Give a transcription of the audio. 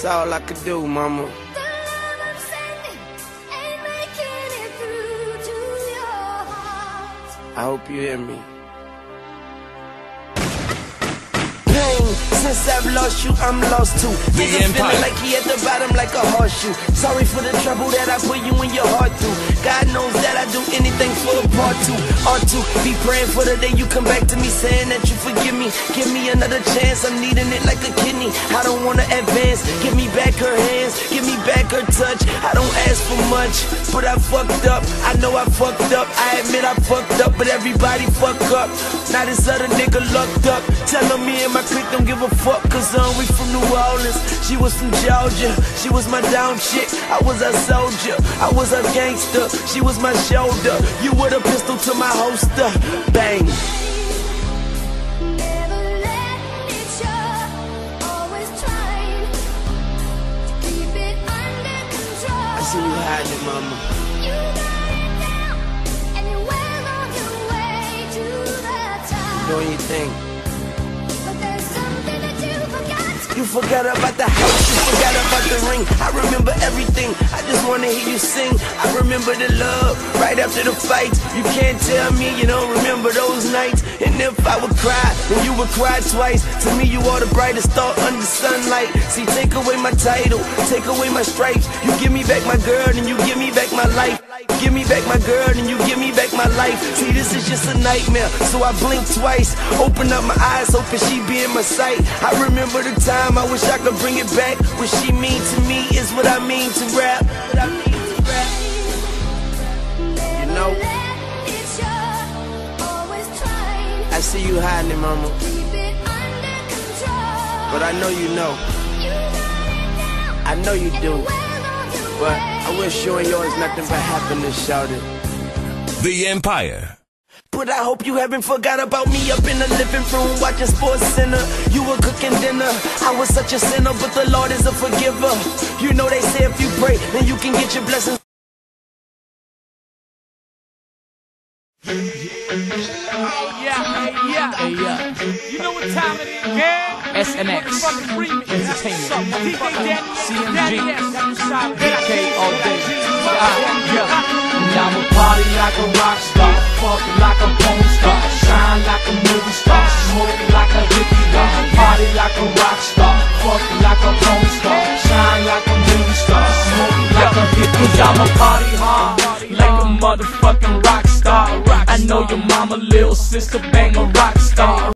That's all I could do, mama. The love I'm sending ain't making it through to your heart. I hope you hear me. Since I've lost you, I'm lost too. Nigga Empire. feeling like he at the bottom like a horseshoe. Sorry for the trouble that I put you in your heart through. God knows that I do anything for a part two. Or two, be praying for the day you come back to me saying that you forgive me. Give me another chance, I'm needing it like a kidney. I don't wanna advance, give me back her hands, give me back her touch. I don't ask for much, but I fucked up. I know I fucked up, I admit I fucked up, but everybody fuck up. Now this other nigga lucked up. Telling me and my clique don't give a fuck, cause um, we from New Orleans. She was from Georgia, she was my down chick. I was a soldier, I was a gangster. She was my shoulder, you were the pistol to my holster. Bang. Never letting it show, always trying to keep it under control. I see you hiding, mama. You forgot about the house, you forgot about the ring. I remember everything, I just wanna hear you sing. I remember the love right after the fight. You can't tell me you don't remember those nights. And if I would cry, then you would cry twice. To me, you are the brightest star under sunlight. See, take away my title, take away my stripes. You give me back my girl, and you give me back my life. Give me back my girl, and you give me back my life. See, this is just a nightmare, so I blink twice. Open up my eyes, hoping she be in my sight. I remember the time, I wish I could bring it back. What she mean to me I mean to rap. What I mean to rap. Never know- letting it show, I see you hiding it, mama, to keep it under control. but I know you know. You got it down, I know you do. you're well on your But I wish you and yours nothing but happiness, shouted. The Empire. But I hope you haven't forgot about me up in the living room watching Sports Center. You were cooking dinner. I was such a sinner, but the Lord is a forgiver. You know they say if you pray, then you can get your blessings. Yeah, yeah, hey, yeah. You know what time it is, yeah? SNX Motherfucking remix. Entertainment. DJ Danny, CMG. Danny S, that's what's up. BK all day. Ah, Yeah. Now I'ma party like a rock star, party like a porn star, shine like a movie star, smoke like a hippie star, party like a rock star, party like a porn star, shine like a movie star, smoke like a hippie. Star. I'ma party hard. Like a motherfucking rock star. I know your mama, little sister, bang a rock star.